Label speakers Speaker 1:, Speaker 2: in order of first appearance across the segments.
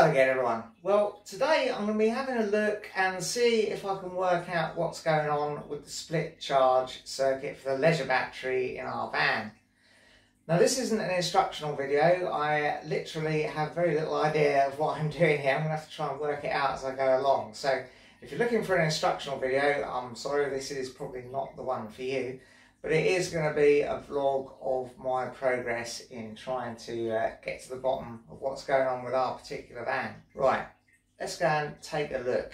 Speaker 1: Hello again everyone. Well today I'm going to be having a look and see if I can work out what's going on with the split charge circuit for the leisure battery in our van. Now this isn't an instructional video, I literally have very little idea of what I'm doing here. I'm going to have to try and work it out as I go along. So if you're looking for an instructional video, I'm sorry this is probably not the one for you but it is going to be a vlog of my progress in trying to uh, get to the bottom of what's going on with our particular van. Right, let's go and take a look.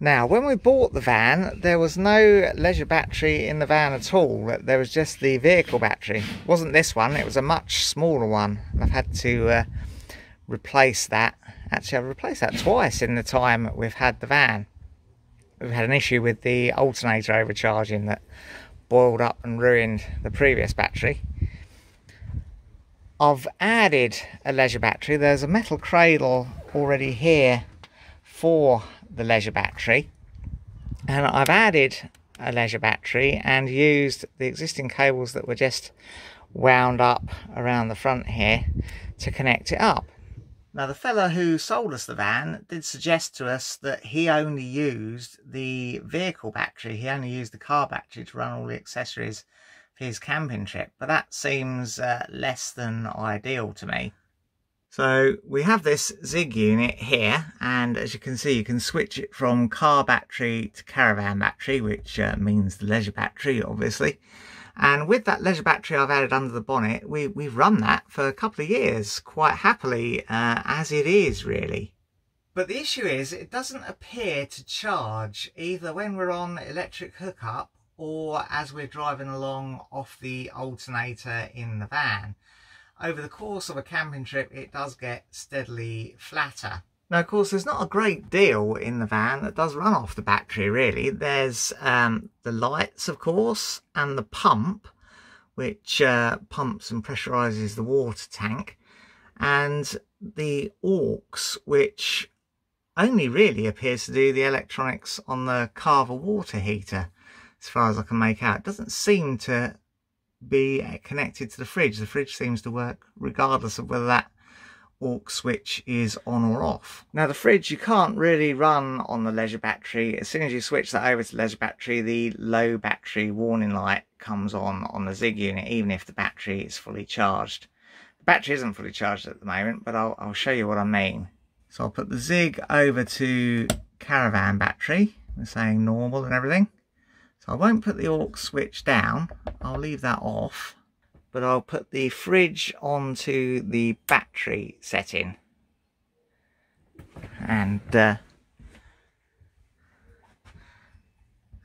Speaker 1: Now, when we bought the van, there was no leisure battery in the van at all. There was just the vehicle battery. It wasn't this one, it was a much smaller one. I've had to uh, replace that. Actually, I've replaced that twice in the time we've had the van. We've had an issue with the alternator overcharging that boiled up and ruined the previous battery. I've added a leisure battery. There's a metal cradle already here for the leisure battery and I've added a leisure battery and used the existing cables that were just wound up around the front here to connect it up. Now the fellow who sold us the van did suggest to us that he only used the vehicle battery, he only used the car battery to run all the accessories for his camping trip, but that seems uh, less than ideal to me. So we have this ZIG unit here and as you can see you can switch it from car battery to caravan battery which uh, means the leisure battery obviously and with that leisure battery I've added under the bonnet we, we've run that for a couple of years quite happily uh, as it is really. But the issue is it doesn't appear to charge either when we're on electric hookup or as we're driving along off the alternator in the van over the course of a camping trip it does get steadily flatter. Now of course there's not a great deal in the van that does run off the battery really. There's um, the lights of course and the pump which uh, pumps and pressurizes the water tank and the aux which only really appears to do the electronics on the Carver water heater as far as I can make out. It doesn't seem to be uh, connected to the fridge. The fridge seems to work regardless of whether that aux switch is on or off. Now the fridge you can't really run on the leisure battery. As soon as you switch that over to leisure battery the low battery warning light comes on on the ZIG unit even if the battery is fully charged. The battery isn't fully charged at the moment but I'll, I'll show you what I mean. So I'll put the ZIG over to caravan battery. We're saying normal and everything. I won't put the aux switch down, I'll leave that off, but I'll put the fridge onto the battery setting. And uh,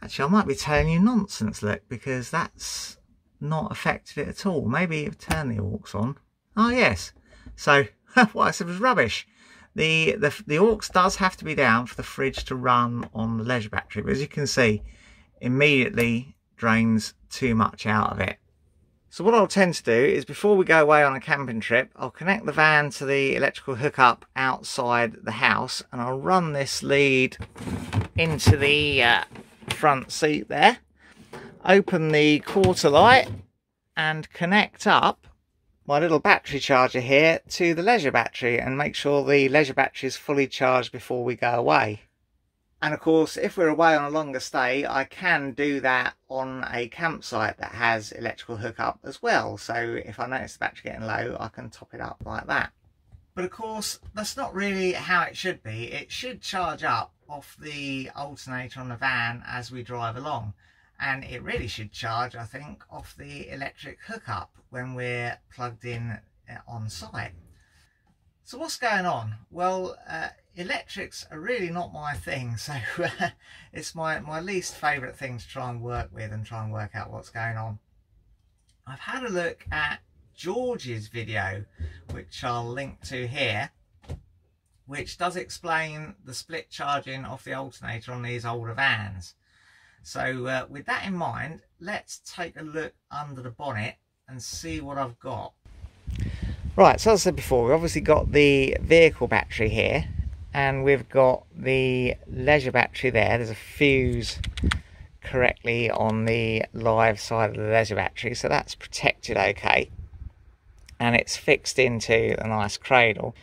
Speaker 1: actually I might be telling you nonsense, look, because that's not affected it at all. Maybe turn the aux on. Oh yes, so what I said was rubbish. The, the, the aux does have to be down for the fridge to run on the leisure battery, but as you can see, immediately drains too much out of it. So what I'll tend to do is before we go away on a camping trip, I'll connect the van to the electrical hookup outside the house and I'll run this lead into the uh, front seat there, open the quarter light and connect up my little battery charger here to the leisure battery and make sure the leisure battery is fully charged before we go away. And of course, if we're away on a longer stay, I can do that on a campsite that has electrical hookup as well. So if I notice the battery getting low, I can top it up like that. But of course, that's not really how it should be. It should charge up off the alternator on the van as we drive along. And it really should charge, I think, off the electric hookup when we're plugged in uh, on site. So what's going on? Well, uh, electrics are really not my thing, so uh, it's my, my least favourite thing to try and work with and try and work out what's going on. I've had a look at George's video, which I'll link to here, which does explain the split charging of the alternator on these older vans. So uh, with that in mind, let's take a look under the bonnet and see what I've got. Right, so as I said before, we've obviously got the vehicle battery here and we've got the leisure battery there. There's a fuse correctly on the live side of the leisure battery, so that's protected okay. And it's fixed into a nice cradle.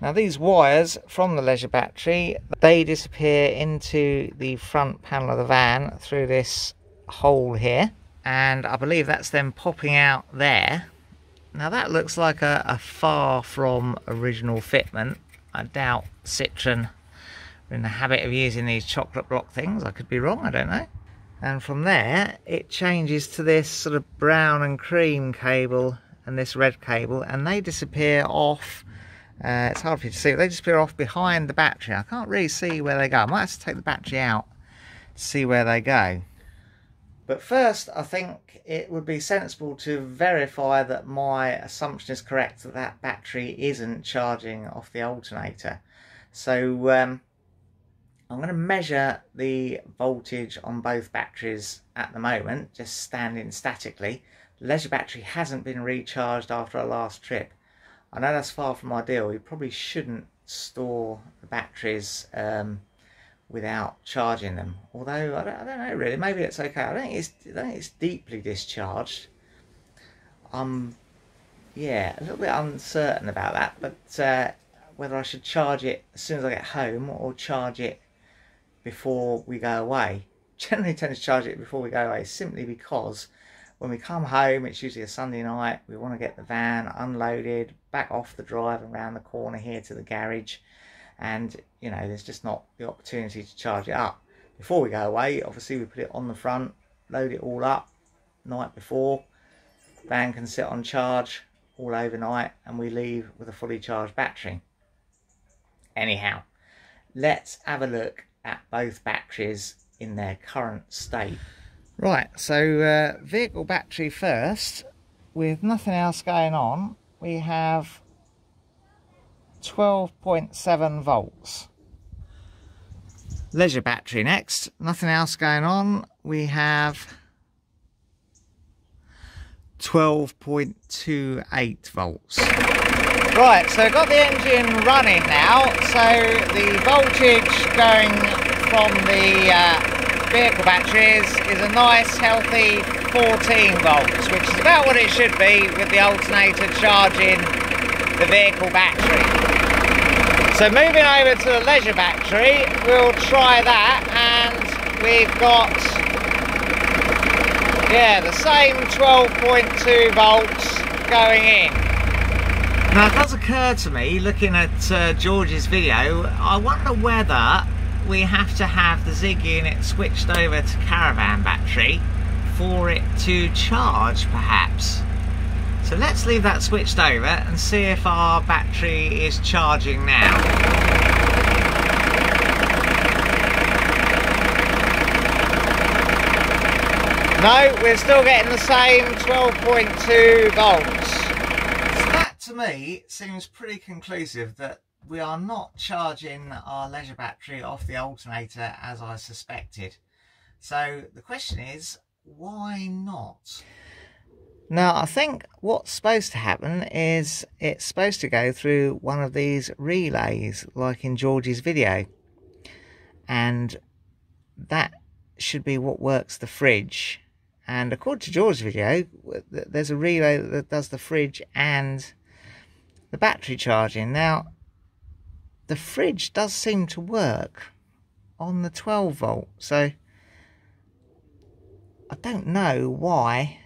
Speaker 1: Now these wires from the leisure battery, they disappear into the front panel of the van through this hole here. And I believe that's them popping out there now that looks like a, a far from original fitment. I doubt Citroen are in the habit of using these chocolate block things. I could be wrong, I don't know. And from there, it changes to this sort of brown and cream cable and this red cable, and they disappear off. Uh, it's hard for you to see, they disappear off behind the battery. I can't really see where they go. I might have to take the battery out to see where they go. But first, I think it would be sensible to verify that my assumption is correct that that battery isn't charging off the alternator. So um, I'm going to measure the voltage on both batteries at the moment, just standing statically. The leisure battery hasn't been recharged after our last trip. I know that's far from ideal. You probably shouldn't store the batteries um, without charging them. Although I don't, I don't know really, maybe it's okay. I don't think it's I don't think it's deeply discharged. Um, yeah, a little bit uncertain about that, but uh, whether I should charge it as soon as I get home or charge it before we go away. Generally tend to charge it before we go away simply because when we come home, it's usually a Sunday night, we want to get the van unloaded, back off the drive and round the corner here to the garage and you know there's just not the opportunity to charge it up. Before we go away obviously we put it on the front load it all up night before. Van can sit on charge all overnight and we leave with a fully charged battery. Anyhow let's have a look at both batteries in their current state. Right so uh, vehicle battery first. With nothing else going on we have 12.7 volts. Leisure battery next, nothing else going on. We have 12.28 volts. Right, so I've got the engine running now, so the voltage going from the uh, vehicle batteries is a nice healthy 14 volts, which is about what it should be with the alternator charging the vehicle battery. So moving over to the leisure battery, we'll try that and we've got, yeah, the same 12.2 volts going in. Now it does occur to me, looking at uh, George's video, I wonder whether we have to have the ZIG unit switched over to caravan battery for it to charge perhaps. So let's leave that switched over and see if our battery is charging now. No, we're still getting the same 12.2 volts. So that to me seems pretty conclusive that we are not charging our leisure battery off the alternator as I suspected. So the question is, why not? Now, I think what's supposed to happen is it's supposed to go through one of these relays, like in George's video. And that should be what works the fridge. And according to George's video, there's a relay that does the fridge and the battery charging. Now, the fridge does seem to work on the 12 volt. So, I don't know why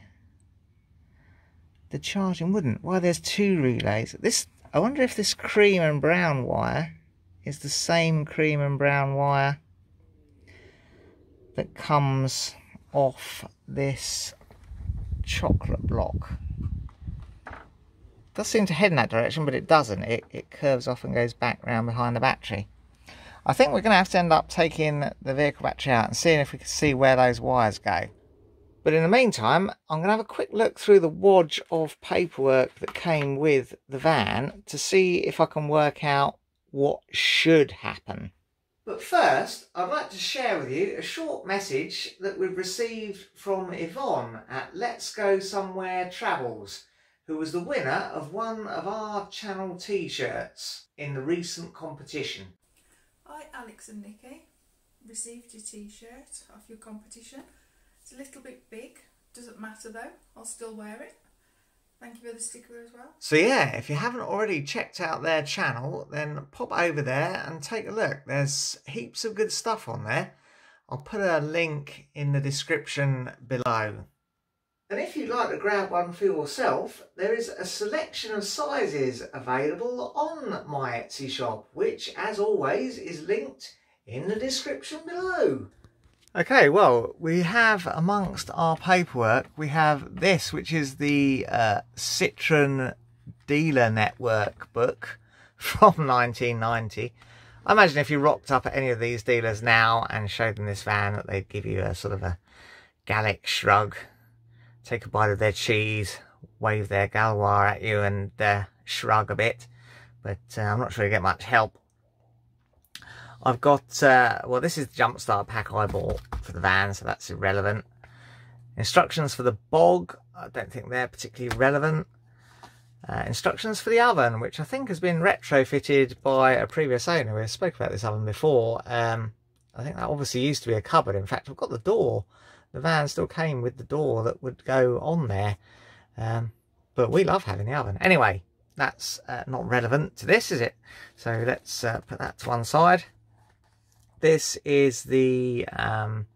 Speaker 1: the charging wouldn't. Why, there's two relays. This, I wonder if this cream and brown wire is the same cream and brown wire that comes off this chocolate block. It does seem to head in that direction, but it doesn't. It, it curves off and goes back round behind the battery. I think we're going to have to end up taking the vehicle battery out and seeing if we can see where those wires go. But in the meantime, I'm going to have a quick look through the wodge of paperwork that came with the van to see if I can work out what should happen. But first, I'd like to share with you a short message that we've received from Yvonne at Let's Go Somewhere Travels. who was the winner of one of our channel t-shirts in the recent competition.
Speaker 2: Hi Alex and Nikki, received your t-shirt off your competition. A little bit big, doesn't matter though, I'll still wear it. Thank you for the sticker as well.
Speaker 1: So yeah, if you haven't already checked out their channel, then pop over there and take a look. There's heaps of good stuff on there. I'll put a link in the description below. And if you'd like to grab one for yourself, there is a selection of sizes available on my Etsy shop, which as always is linked in the description below. Okay, well, we have amongst our paperwork, we have this, which is the uh, Citroen Dealer Network book from 1990. I imagine if you rocked up at any of these dealers now and showed them this van, that they'd give you a sort of a Gallic shrug take a bite of their cheese, wave their Gauloises at you and uh, shrug a bit. But uh, I'm not sure you get much help. I've got, uh, well, this is the jump start pack I bought for the van, so that's irrelevant. Instructions for the bog, I don't think they're particularly relevant. Uh, instructions for the oven, which I think has been retrofitted by a previous owner. We spoke about this oven before. Um, I think that obviously used to be a cupboard. In fact, I've got the door the van still came with the door that would go on there. Um, but we love having the oven. Anyway, that's uh, not relevant to this, is it? So let's uh, put that to one side. This is the um,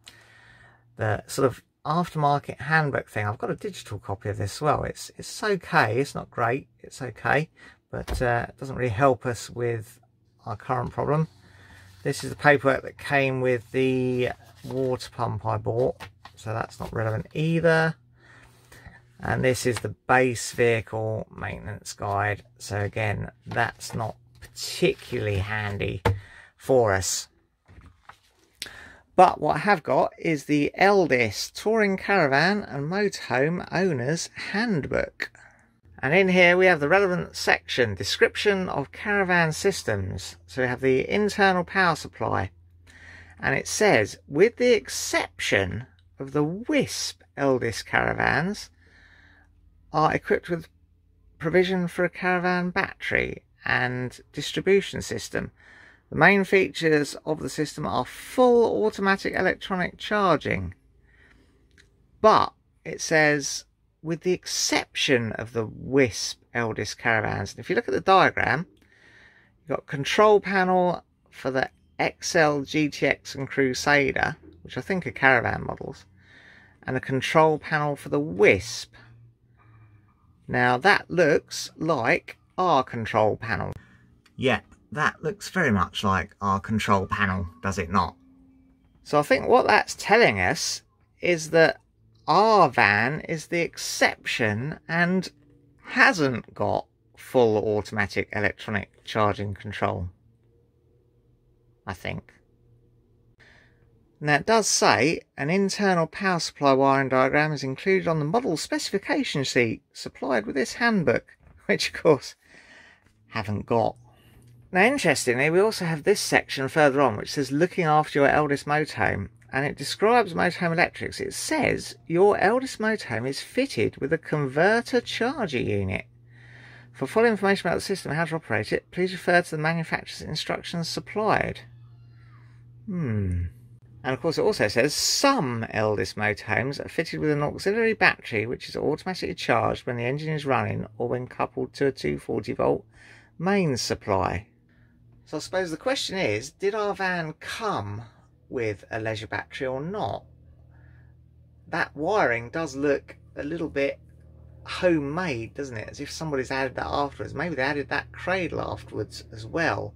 Speaker 1: the sort of aftermarket handbook thing. I've got a digital copy of this as well. It's it's okay. It's not great. It's okay, but uh, it doesn't really help us with our current problem. This is the paperwork that came with the water pump I bought so that's not relevant either and this is the base vehicle maintenance guide so again that's not particularly handy for us but what I have got is the Elddis Touring Caravan and Motorhome Owners Handbook. And in here we have the relevant section, description of caravan systems. So we have the internal power supply. And it says, with the exception of the Wisp Elddis caravans are equipped with provision for a caravan battery and distribution system. The main features of the system are full automatic electronic charging. But it says, with the exception of the Wisp Elddis caravans. And if you look at the diagram, you've got control panel for the XL GTX and Crusader, which I think are caravan models, and a control panel for the Wisp. Now that looks like our control panel. Yep, that looks very much like our control panel, does it not? So I think what that's telling us is that our van is the exception and hasn't got full automatic electronic charging control. I think. Now it does say an internal power supply wiring diagram is included on the model specification sheet supplied with this handbook, which of course haven't got. Now interestingly we also have this section further on which says looking after your Elddis motorhome and it describes motorhome electrics. It says your Elddis motorhome is fitted with a converter charger unit. For full information about the system and how to operate it, please refer to the manufacturer's instructions supplied. Hmm. And of course it also says some Elddis motorhomes are fitted with an auxiliary battery which is automatically charged when the engine is running or when coupled to a 240 volt mains supply. So I suppose the question is, did our van come with a leisure battery or not? That wiring does look a little bit homemade, doesn't it? As if somebody's added that afterwards. Maybe they added that cradle afterwards as well.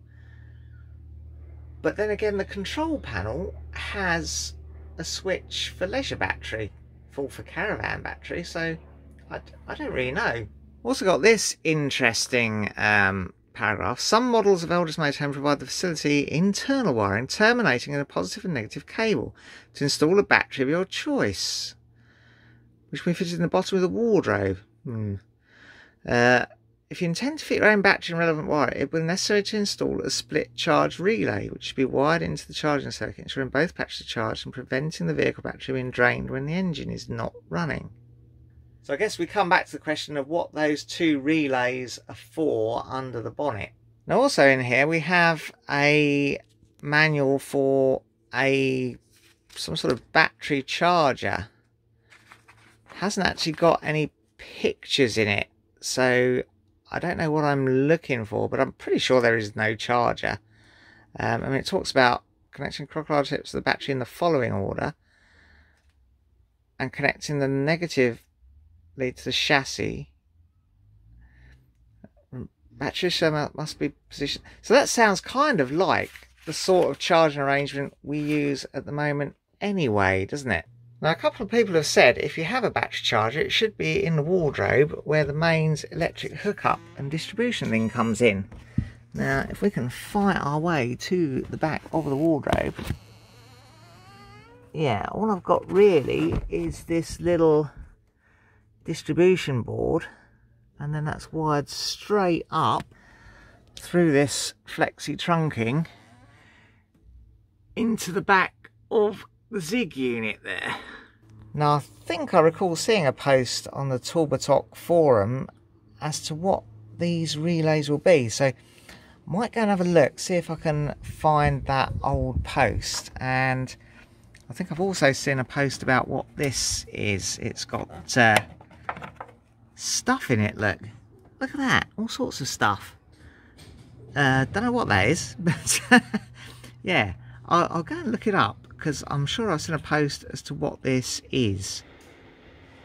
Speaker 1: But then again, the control panel has a switch for leisure battery, full for caravan battery, so I, I don't really know. Also got this interesting um, paragraph. Some models of Elddis Motorhome provide the facility internal wiring terminating in a positive and negative cable to install a battery of your choice, which can be fitted in the bottom of the wardrobe. Hmm. Uh, if you intend to fit your own battery and relevant wire, it will be necessary to install a split charge relay, which should be wired into the charging circuit, ensuring both batteries are charged and preventing the vehicle battery being drained when the engine is not running. So I guess we come back to the question of what those two relays are for under the bonnet. Now also in here we have a manual for a some sort of battery charger. Hasn't actually got any pictures in it. So I don't know what I'm looking for, but I'm pretty sure there is no charger. Um, I mean, it talks about connecting crocodile tips to the battery in the following order and connecting the negative lead to the chassis. Mm, battery cell must be positioned. So that sounds kind of like the sort of charging arrangement we use at the moment anyway, doesn't it? Now, a couple of people have said if you have a battery charger, it should be in the wardrobe where the mains electric hookup and distribution thing comes in. Now, if we can fight our way to the back of the wardrobe, yeah, all I've got really is this little distribution board and then that's wired straight up through this flexi trunking into the back of the Zig unit there. Now I think I recall seeing a post on the Toolbatok forum as to what these relays will be so I might go and have a look see if I can find that old post and I think I've also seen a post about what this is it's got uh, stuff in it, look. Look at that, all sorts of stuff. Uh, don't know what that is, but yeah, I'll, I'll go and look it up because I'm sure I've seen a post as to what this is.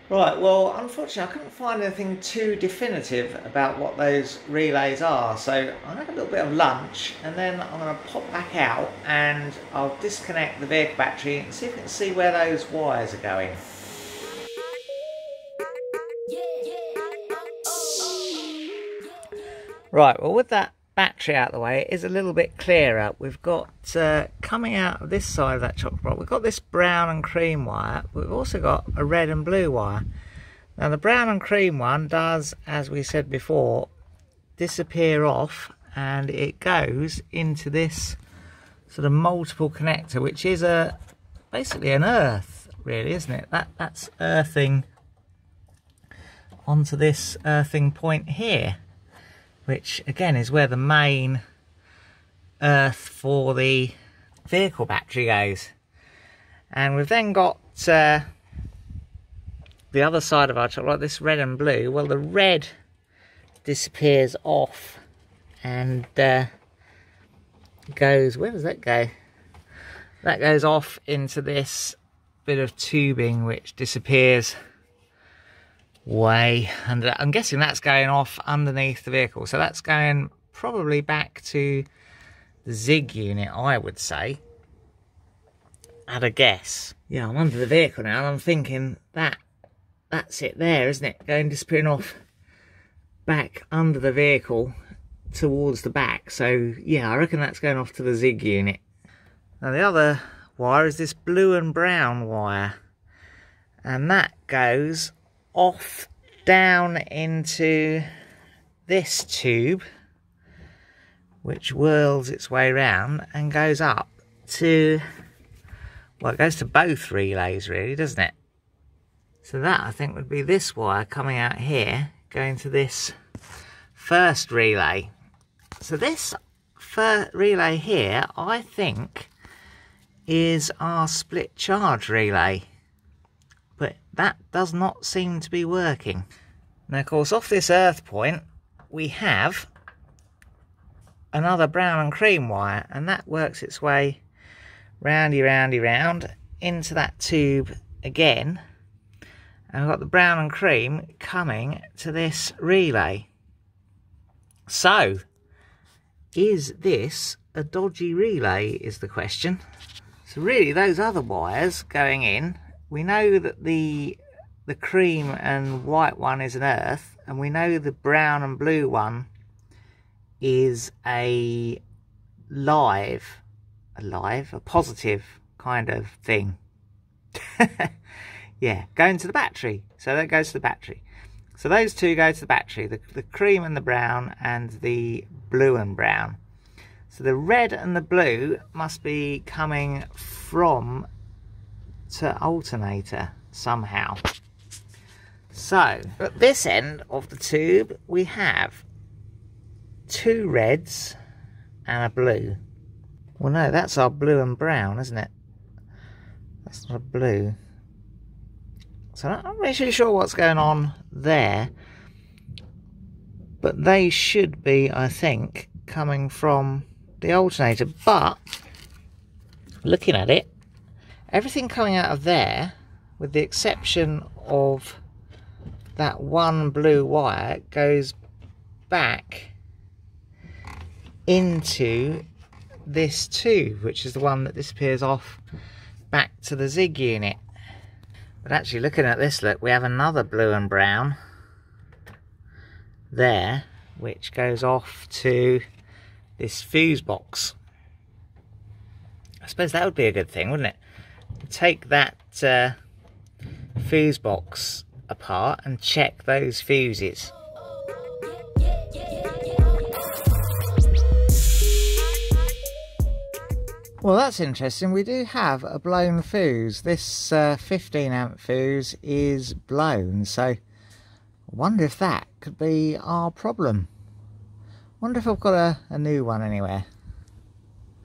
Speaker 1: Right, well, unfortunately, I couldn't find anything too definitive about what those relays are, so I'll have a little bit of lunch and then I'm going to pop back out and I'll disconnect the vehicle battery and see if we can see where those wires are going. Right, well with that battery out of the way, it is a little bit clearer. We've got, uh, coming out of this side of that chocolate block, we've got this brown and cream wire. We've also got a red and blue wire. Now the brown and cream one does, as we said before, disappear off and it goes into this sort of multiple connector, which is a basically an earth, really, isn't it? That That's earthing onto this earthing point here which again is where the main earth for the vehicle battery goes. And we've then got uh, the other side of our chocolate, like this red and blue. Well, the red disappears off and uh, goes, where does that go? That goes off into this bit of tubing which disappears way. And uh, I'm guessing that's going off underneath the vehicle. So that's going probably back to the Zig unit I would say. At a guess. Yeah I'm under the vehicle now and I'm thinking that that's it there isn't it? Going disappearing off back under the vehicle towards the back. So yeah I reckon that's going off to the Zig unit. Now the other wire is this blue and brown wire. And that goes off down into this tube which whirls its way around and goes up to well it goes to both relays really doesn't it? So that I think would be this wire coming out here going to this first relay. So this first relay here I think is our split charge relay that does not seem to be working. Now, of course, off this earth point, we have another brown and cream wire, and that works its way roundy, roundy, round into that tube again. And I've got the brown and cream coming to this relay. So, is this a dodgy relay is the question. So really those other wires going in we know that the the cream and white one is an earth and we know the brown and blue one is a live a live a positive kind of thing. Yeah going to the battery. So that goes to the battery. So those two go to the battery the, the cream and the brown and the blue and brown. So the red and the blue must be coming from to alternator somehow. So, at this end of the tube, we have two reds and a blue. Well, no, that's our blue and brown, isn't it? That's not a blue. So I'm not really sure what's going on there. But they should be, I think, coming from the alternator. But, looking at it, everything coming out of there, with the exception of that one blue wire goes back into this tube, which is the one that disappears off back to the zig unit. But actually looking at this look, we have another blue and brown there, which goes off to this fuse box. I suppose that would be a good thing, wouldn't it? Take that uh, fuse box apart and check those fuses. Well, that's interesting. We do have a blown fuse. This uh, 15 amp fuse is blown, so I wonder if that could be our problem. wonder if I've got a, a new one anywhere.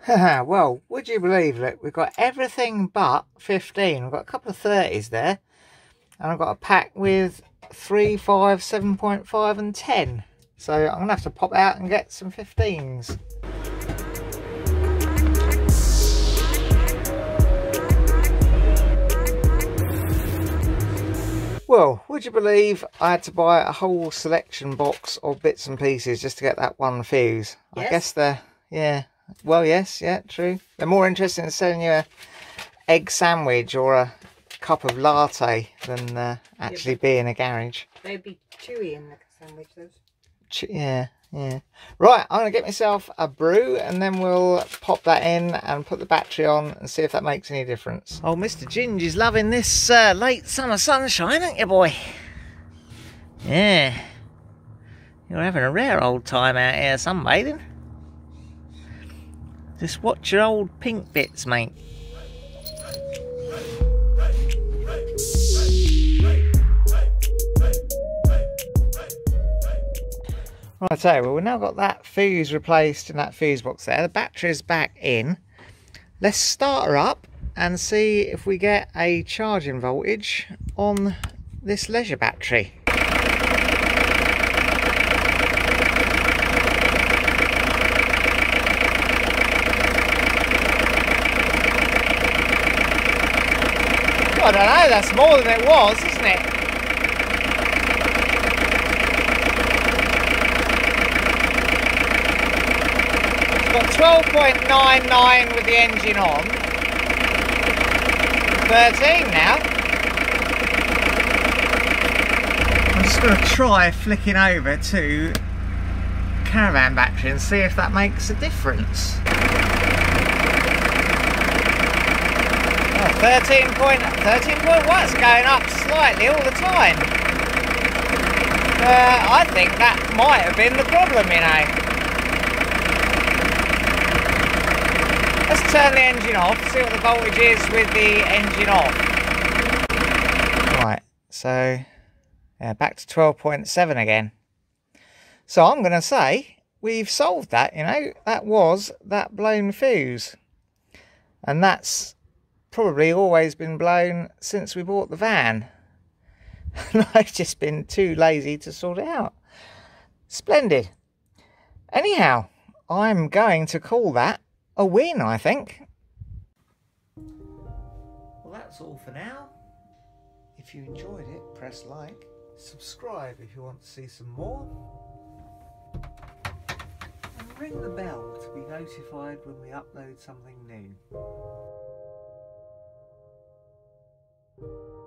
Speaker 1: well, would you believe that we've got everything but 15. We've got a couple of 30s there. And I've got a pack with 3, 5, 7.5 and 10. So I'm going to have to pop out and get some 15s. Well, would you believe I had to buy a whole selection box of bits and pieces just to get that one fuse? Yes. I guess they're, yeah, well, yes, yeah, true. They're more interested in selling you a egg sandwich or a cup of latte than uh, actually yeah, be in a garage.
Speaker 3: They'd be chewy in the sandwiches. those.
Speaker 1: Ch yeah, yeah. Right, I'm going to get myself a brew and then we'll pop that in and put the battery on and see if that makes any difference. Oh, Mr. Ginge is loving this uh, late summer sunshine, aren't you, boy? Yeah. You're having a rare old time out here sunbathing. Just watch your old pink bits, mate. Right, so well we've now got that fuse replaced in that fuse box there. The battery's back in. Let's start her up and see if we get a charging voltage on this leisure battery. I don't know, that's more than it was, isn't it? got 12.99 with the engine on. 13 now. I'm just going to try flicking over to caravan battery and see if that makes a difference. 13 point, 13 point what's going up slightly all the time. Uh, I think that might have been the problem, you know. Let's turn the engine off, see what the voltage is with the engine off. Right, so yeah, back to 12.7 again. So I'm going to say we've solved that, you know, that was that blown fuse. And that's probably always been blown since we bought the van. And I've just been too lazy to sort it out. Splendid. Anyhow, I'm going to call that a win, I think. Well, that's all for now. If you enjoyed it, press like. Subscribe if you want to see some more. And ring the bell to be notified when we upload something new. Thank you